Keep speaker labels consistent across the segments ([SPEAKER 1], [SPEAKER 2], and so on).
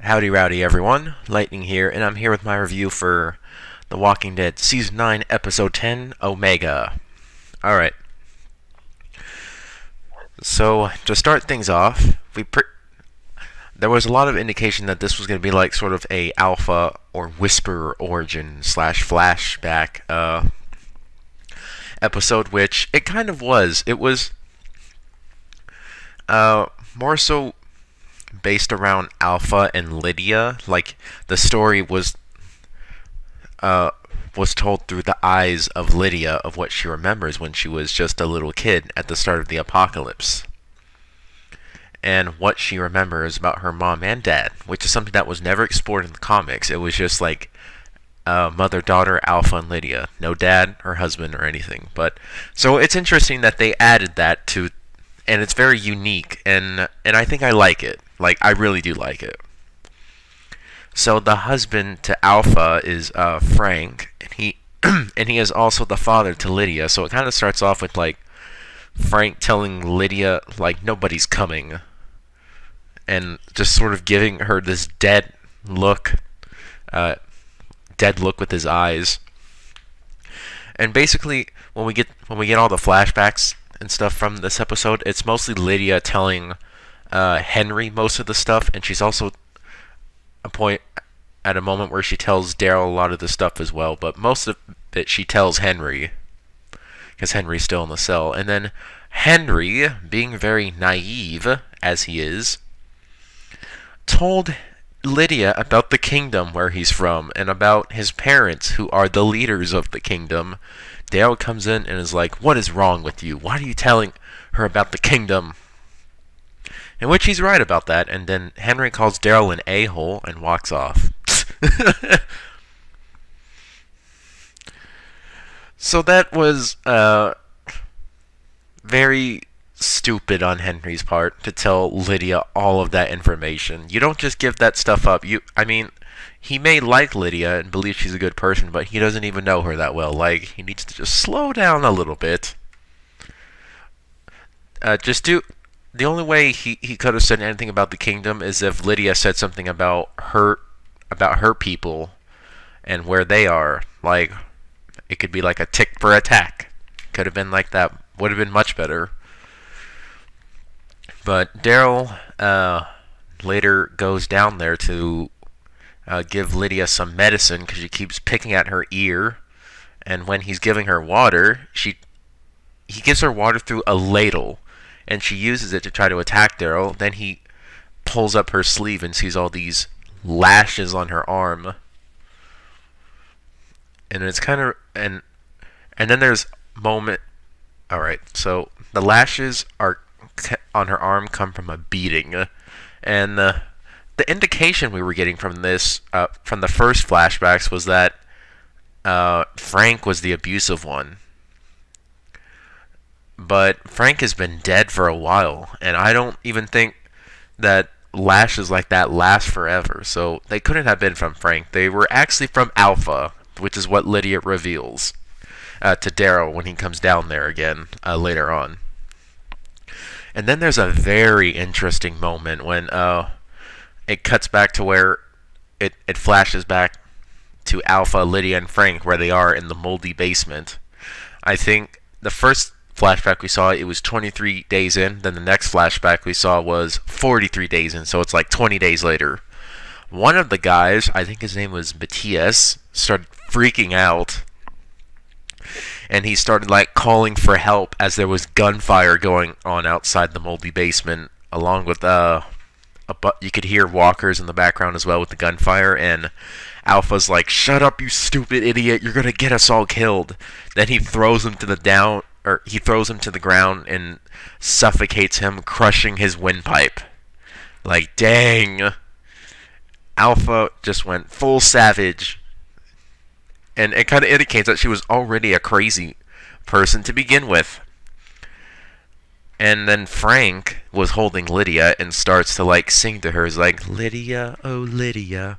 [SPEAKER 1] Howdy rowdy everyone, Lightning here, and I'm here with my review for The Walking Dead Season 9, Episode 10, Omega. Alright. So, to start things off, we there was a lot of indication that this was going to be like sort of a alpha or whisper origin slash flashback uh, episode, which it kind of was. It was uh, more so based around Alpha and Lydia. Like the story was uh, was told through the eyes of Lydia of what she remembers when she was just a little kid at the start of the apocalypse. And what she remembers about her mom and dad, which is something that was never explored in the comics. It was just like uh, mother, daughter, Alpha, and Lydia. No dad or husband or anything. But so it's interesting that they added that to, and it's very unique, and and I think I like it. Like I really do like it. So the husband to Alpha is uh, Frank, and he and he is also the father to Lydia. So it kind of starts off with like Frank telling Lydia like nobody's coming, and just sort of giving her this dead look, uh, dead look with his eyes. And basically, when we get when we get all the flashbacks and stuff from this episode, it's mostly Lydia telling uh, Henry most of the stuff, and she's also a point at a moment where she tells Daryl a lot of the stuff as well. But most of it she tells Henry because Henry's still in the cell, and then Henry, being very naive as he is, told Lydia about the kingdom where he's from and about his parents who are the leaders of the kingdom. Daryl comes in and is like, What is wrong with you? Why are you telling her about the kingdom? In which he's right about that, and then Henry calls Daryl an a hole and walks off. so that was uh, very stupid on Henry's part to tell Lydia all of that information. You don't just give that stuff up. You, I mean, he may like Lydia and believe she's a good person, but he doesn't even know her that well. Like, he needs to just slow down a little bit. Uh, just do the only way he, he could have said anything about the kingdom is if Lydia said something about her about her people and where they are. Like it could be like a tick for attack. Could have been like that. Would have been much better. But Daryl uh, later goes down there to uh, give Lydia some medicine because she keeps picking at her ear. And when he's giving her water, she he gives her water through a ladle and she uses it to try to attack Daryl. Then he pulls up her sleeve and sees all these lashes on her arm. And it's kind of and and then there's moment all right. So the lashes are on her arm come from a beating and the the indication we were getting from this uh, from the first flashbacks was that uh, Frank was the abusive one but Frank has been dead for a while, and I don't even think that lashes like that last forever. So they couldn't have been from Frank. They were actually from Alpha, which is what Lydia reveals uh, to Daryl when he comes down there again uh, later on. And then there's a very interesting moment when uh, it cuts back to where it, it flashes back to Alpha, Lydia, and Frank, where they are in the moldy basement. I think the first flashback we saw, it was 23 days in. Then the next flashback we saw was 43 days in, so it's like 20 days later. One of the guys, I think his name was Matthias, started freaking out. And he started like calling for help as there was gunfire going on outside the moldy basement, along with uh, a bu- you could hear walkers in the background as well with the gunfire. And Alpha's like, "Shut up, you stupid idiot! You're gonna get us all killed." Then he throws him to the down or he throws him to the ground and suffocates him, crushing his windpipe. Like, dang. Alpha just went full savage. And it kind of indicates that she was already a crazy person to begin with. And then Frank was holding Lydia and starts to like sing to her. He's like, Lydia, oh Lydia,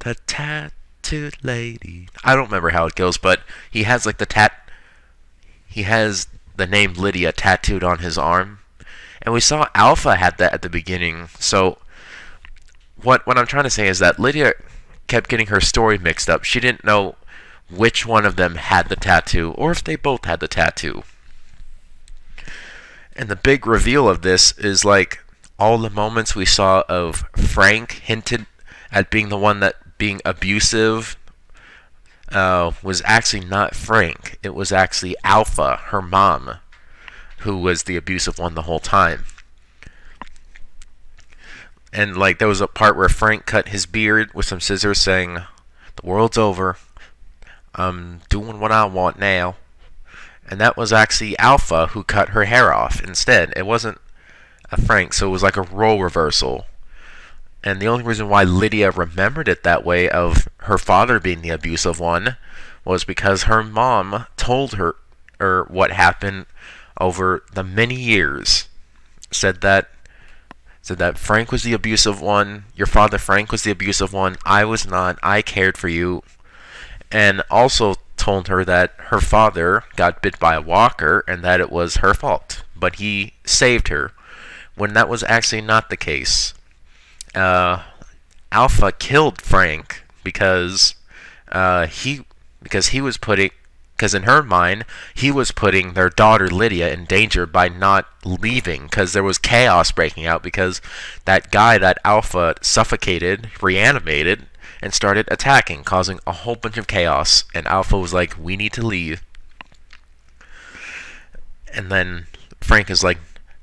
[SPEAKER 1] the tattooed lady. I don't remember how it goes, but he has like the tat he has the name Lydia tattooed on his arm. And we saw Alpha had that at the beginning. So what what I'm trying to say is that Lydia kept getting her story mixed up. She didn't know which one of them had the tattoo or if they both had the tattoo. And the big reveal of this is like all the moments we saw of Frank hinted at being the one that being abusive uh, was actually not Frank. It was actually Alpha, her mom, who was the abusive one the whole time. And like there was a part where Frank cut his beard with some scissors, saying, "The world's over. I'm doing what I want now." And that was actually Alpha who cut her hair off instead. It wasn't a Frank, so it was like a role reversal. And the only reason why Lydia remembered it that way of her father being the abusive one was because her mom told her or what happened over the many years. Said that said that Frank was the abusive one, your father Frank was the abusive one, I was not, I cared for you. And also told her that her father got bit by a walker and that it was her fault, but he saved her when that was actually not the case uh, Alpha killed Frank because uh, he because he was putting because in her mind he was putting their daughter Lydia in danger by not leaving because there was chaos breaking out because that guy that Alpha suffocated reanimated and started attacking causing a whole bunch of chaos. And Alpha was like we need to leave. And then Frank is like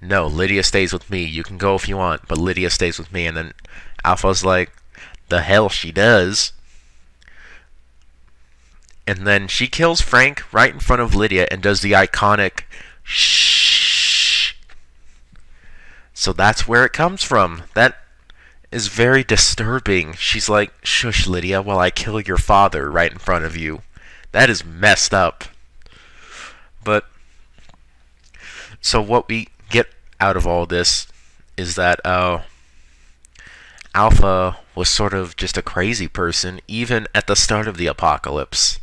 [SPEAKER 1] no, Lydia stays with me. You can go if you want, but Lydia stays with me. And then Alpha's like, the hell she does. And then she kills Frank right in front of Lydia and does the iconic shh. So that's where it comes from. That is very disturbing. She's like, shush, Lydia, while I kill your father right in front of you. That is messed up. But, so what we out of all this is that uh, Alpha was sort of just a crazy person, even at the start of the apocalypse,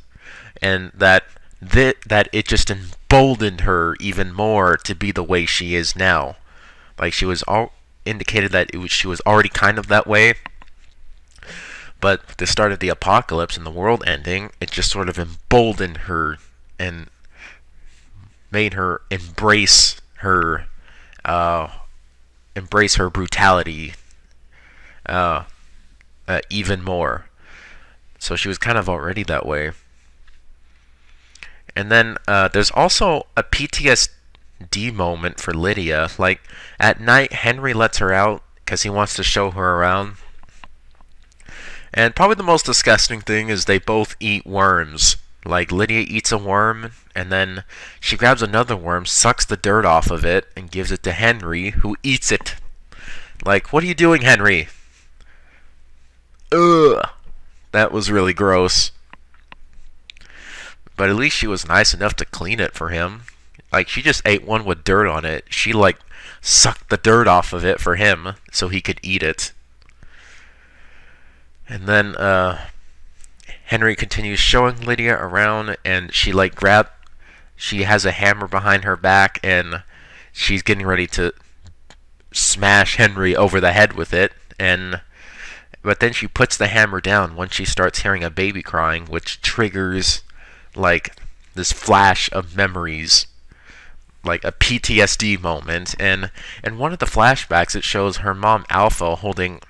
[SPEAKER 1] and that th- that it just emboldened her even more to be the way she is now. Like she was all indicated that was, she was already kind of that way, but the start of the apocalypse and the world ending, it just sort of emboldened her and made her embrace her uh, embrace her brutality uh, uh, even more. So she was kind of already that way. And then uh, there's also a PTSD moment for Lydia. Like at night, Henry lets her out because he wants to show her around. And probably the most disgusting thing is they both eat worms. Like Lydia eats a worm and then she grabs another worm, sucks the dirt off of it, and gives it to Henry, who eats it. Like, what are you doing, Henry? Ugh. That was really gross. But at least she was nice enough to clean it for him. Like, she just ate one with dirt on it. She, like, sucked the dirt off of it for him so he could eat it. And then, uh, Henry continues showing Lydia around, and she like grab, she has a hammer behind her back, and she's getting ready to smash Henry over the head with it, and but then she puts the hammer down once she starts hearing a baby crying, which triggers like this flash of memories like a PTSD moment. And in one of the flashbacks it shows her mom Alpha holding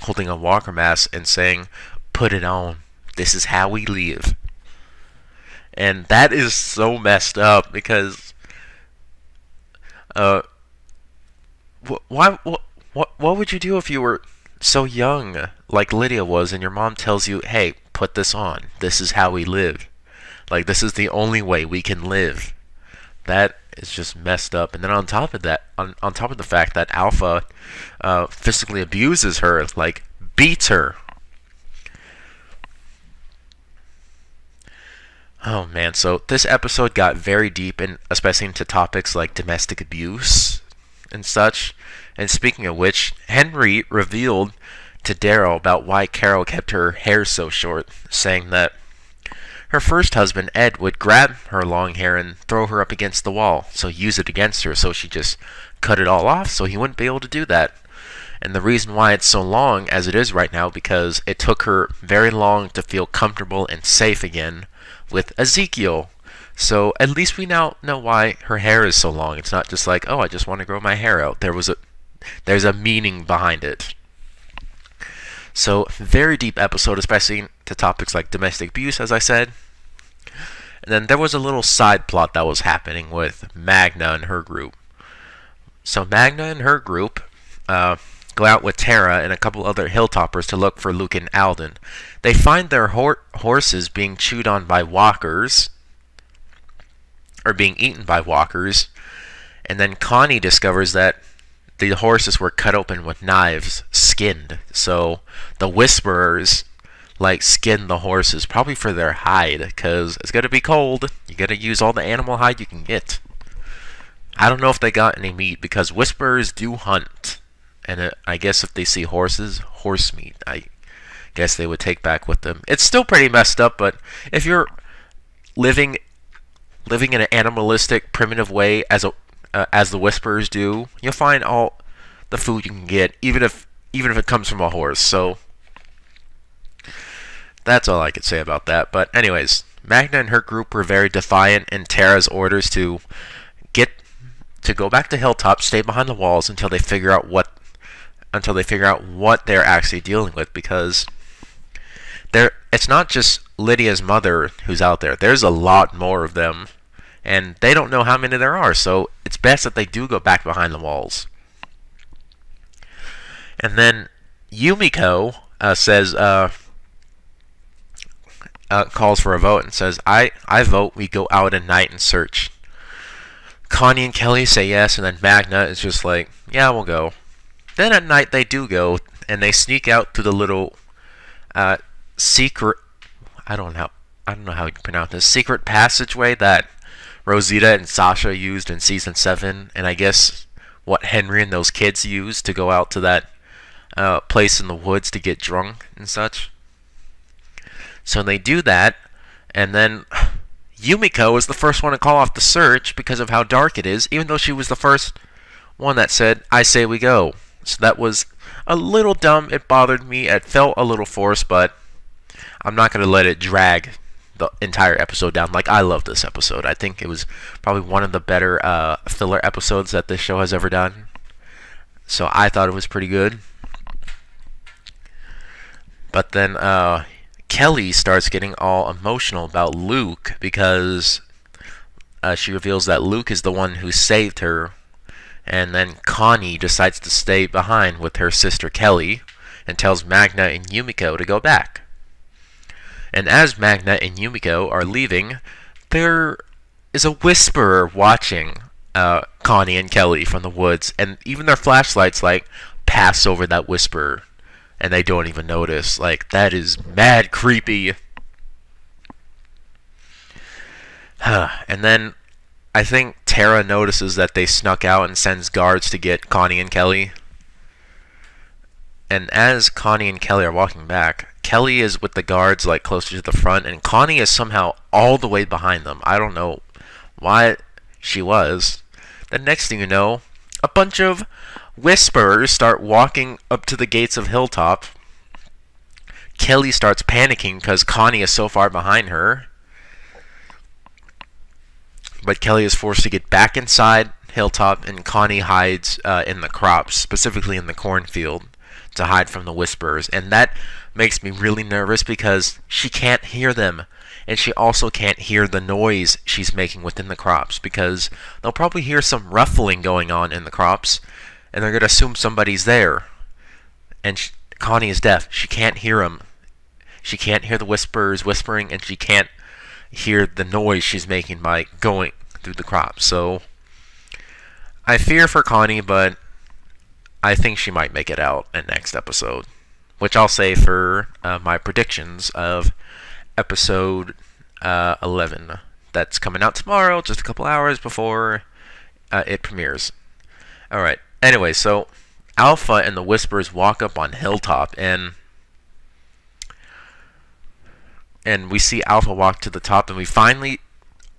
[SPEAKER 1] holding a walker mask and saying put it on. This is how we live. And that is so messed up because uh why what what what would you do if you were so young like Lydia was and your mom tells you, "Hey, put this on. This is how we live." Like this is the only way we can live. That is just messed up. And then on top of that, on, on top of the fact that Alpha uh, physically abuses her, like beats her Oh man, so this episode got very deep and especially into topics like domestic abuse and such. And speaking of which, Henry revealed to Daryl about why Carol kept her hair so short, saying that her first husband, Ed, would grab her long hair and throw her up against the wall, so use it against her, so she just cut it all off so he wouldn't be able to do that. And the reason why it's so long as it is right now because it took her very long to feel comfortable and safe again with Ezekiel. So at least we now know why her hair is so long. It's not just like, oh, I just want to grow my hair out. There was a there's a meaning behind it. So very deep episode, especially to topics like domestic abuse, as I said. And then there was a little side plot that was happening with Magna and her group. So Magna and her group uh, go out with Tara and a couple other hilltoppers to look for Luke and Alden. They find their hor- horses being chewed on by walkers, or being eaten by walkers, and then Connie discovers that the horses were cut open with knives, skinned. So the Whisperers like skin the horses, probably for their hide, because it's gonna be cold. You gotta use all the animal hide you can get. I don't know if they got any meat because Whisperers do hunt, and it, I guess if they see horses, horse meat, I guess they would take back with them. It's still pretty messed up, but if you're living living in an animalistic, primitive way as a uh, as the Whisperers do, you'll find all the food you can get, even if even if it comes from a horse. So that's all I could say about that. But anyways, Magna and her group were very defiant in Tara's orders to get to go back to Hilltop, stay behind the walls until they figure out what until they figure out what they're actually dealing with because there it's not just Lydia's mother who's out there. There's a lot more of them and they don't know how many there are, so it's best that they do go back behind the walls. And then Yumiko uh, says uh, uh, calls for a vote and says, "I I vote we go out at night and search." Connie and Kelly say yes, and then Magna is just like, "Yeah, we'll go." Then at night they do go, and they sneak out to the little uh, secret. I don't know. I don't know how you pronounce this secret passageway that Rosita and Sasha used in season seven, and I guess what Henry and those kids used to go out to that uh, place in the woods to get drunk and such. So they do that, and then Yumiko is the first one to call off the search because of how dark it is, even though she was the first one that said, I say we go. So that was a little dumb. It bothered me. It felt a little forced, but I'm not going to let it drag the entire episode down. Like, I love this episode. I think it was probably one of the better uh, filler episodes that this show has ever done. So I thought it was pretty good. But then uh, Kelly starts getting all emotional about Luke because uh, she reveals that Luke is the one who saved her. And then Connie decides to stay behind with her sister Kelly and tells Magna and Yumiko to go back. And as Magna and Yumiko are leaving, there is a whisperer watching uh, Connie and Kelly from the woods, and even their flashlights like pass over that whisperer and they don't even notice. Like, that is mad creepy. and then I think Tara notices that they snuck out and sends guards to get Connie and Kelly. And as Connie and Kelly are walking back, Kelly is with the guards like closer to the front, and Connie is somehow all the way behind them. I don't know why she was. The next thing you know, a bunch of Whisperers start walking up to the gates of Hilltop. Kelly starts panicking because Connie is so far behind her. But Kelly is forced to get back inside Hilltop, and Connie hides uh, in the crops, specifically in the cornfield, to hide from the Whisperers. And that makes me really nervous because she can't hear them. And she also can't hear the noise she's making within the crops because they'll probably hear some ruffling going on in the crops and they're going to assume somebody's there. And she, Connie is deaf. She can't hear them. She can't hear the whispers whispering, and she can't hear the noise she's making by going through the crops. So I fear for Connie, but I think she might make it out in next episode, which I'll say for uh, my predictions of episode uh, 11. That's coming out tomorrow, just a couple hours before uh, it premieres. All right. Anyway, so Alpha and the Whispers walk up on Hilltop, and and we see Alpha walk to the top, and we finally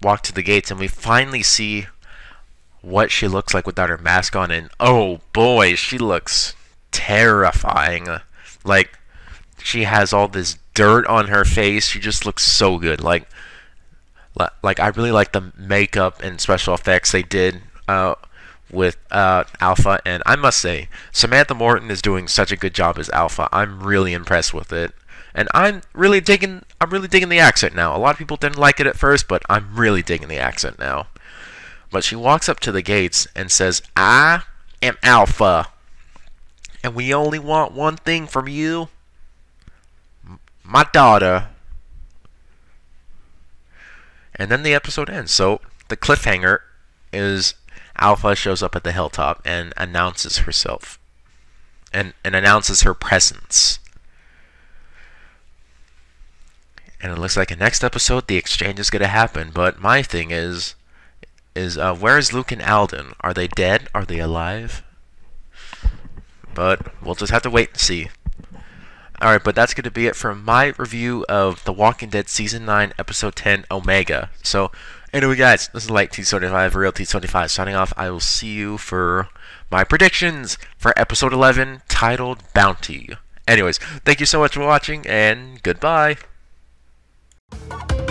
[SPEAKER 1] walk to the gates, and we finally see what she looks like without her mask on, and oh boy, she looks terrifying. Like she has all this dirt on her face. She just looks so good. Like like I really like the makeup and special effects they did uh, with uh, Alpha, and I must say Samantha Morton is doing such a good job as Alpha. I'm really impressed with it, and I'm really digging. I'm really digging the accent now. A lot of people didn't like it at first, but I'm really digging the accent now. But she walks up to the gates and says, "I am Alpha, and we only want one thing from you, my daughter." And then the episode ends. So the cliffhanger is Alpha shows up at the hilltop and announces herself and, and announces her presence. And it looks like in next episode the exchange is gonna happen. But my thing is, is uh, where is Luke and Alden? Are they dead? Are they alive? But we'll just have to wait and see. Alright, but that's going to be it for my review of The Walking Dead Season 9, Episode 10, Omega. So, anyway, guys, this is Light T25, Real T25 signing off. I will see you for my predictions for Episode 11, titled Bounty. Anyways, thank you so much for watching, and goodbye. Thank you